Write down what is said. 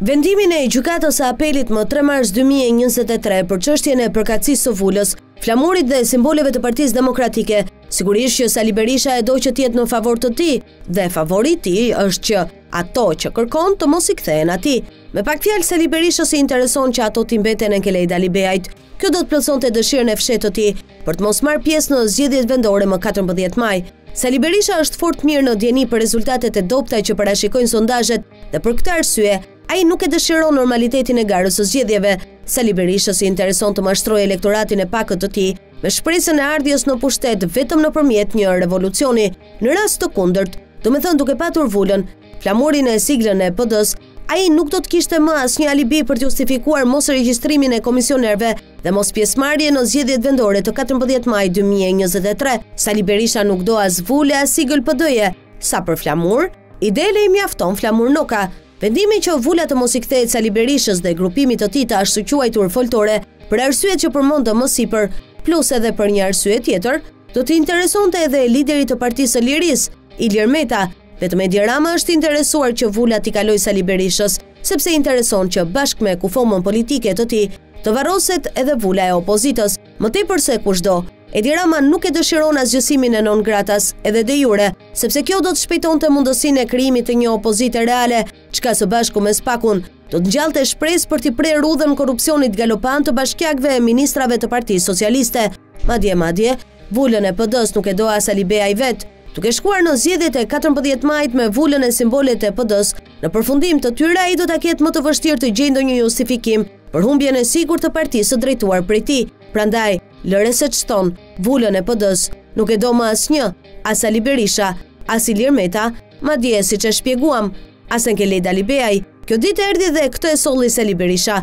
Vendimin e gjykatës e apelit më 3 mars 2023 për çështjen e përkatësisë së vulës, flamurit dhe simboleve të partisë demokratike, sigurisht që Sali Berisha e do që të jetë në favor të tij, dhe favori i tij është që ato që kërkon të mos i kthehen atij. Me pak fjalë Sali Berishës i intereson që ato t'i mbeten Enkelejd Alibeajt, Kjo do të plotësonte dëshirën e fshehtë të tij për të mos marrë pjesë në zgjedhjet vendore më katërmbëdhjetë maj. Sali Berisha është fort mirë në dijeni për rezultatet e dobëta që parashikojnë sondazhet dhe për këtë arsye, ai nuk e dëshiron normalitetin e garës së zgjedhjeve. Sali Berishës i intereson të mashtrojë elektoratin e pakët të tij, me shpresën e ardhjes në pushtet vetëm nëpërmjet një revolucioni. Në rast të kundërt, domethënë duke patur vulën, flamurin e siglën e PD-së, Ai nuk do të kishte më asnjë alibi për të justifikuar mosregjistrimin e komisionerëve dhe mospjesëmarrje në zgjedhjet vendore të katërmbëdhjetë majit dy mijë e njëzet e tre. Sali Berisha nuk do as vulë e as sigël PD-je. Sa për flamur, i del e i mjafton Flamur Noka. Vendimi që vula të mos i kthehet Sali Berishës dhe grupimit të tij të ashtuquajtur foltore, për arsyet që përmendëm më sipër, plus edhe për një arsye tjetër, do t'i interesonte edhe liderit të Partisë së Lirisë, Ilir Meta, Vetëm Edi Rama është i interesuar që vula t'i kalojë Sali Berishës, sepse i intereson që, bashkë me kufomën politike të tij, të varroset edhe vula e opozitës, më tepër se kushdo. Edi Rama nuk e dëshiron asgjësimin e non gratas, edhe de jure, sepse kjo do të shpejtonte mundësinë e krijimit të një opozite reale, çka së bashku me SPAK-un, do të ngjallte shpresë për t'i prerë rrugën korrupsionit galopant të bashkiakëve e ministrave të Partisë Socialiste. Madje, madje, Vulën e PD-së nuk e do as Alibeaj vetë. Duke shkuar në zgjedhjet e katërmbëdhjetë majit me vulën e simbolet e PD-së, në përfundim të tyre ai do ta ketë më të vështirë të gjejë ndonjë justifikim për humbjen e sigurt të partisë së drejtuar prej tij. Prandaj, lëre se ç'thonë, vulën e PD-së nuk e do më asnjë, as Sali Berisha, as Ilir Meta, madje, siç e shpjeguam, as Enkelejd Alibeaj. Kjo ditë erdhi dhe këtë e solli Sali Berisha.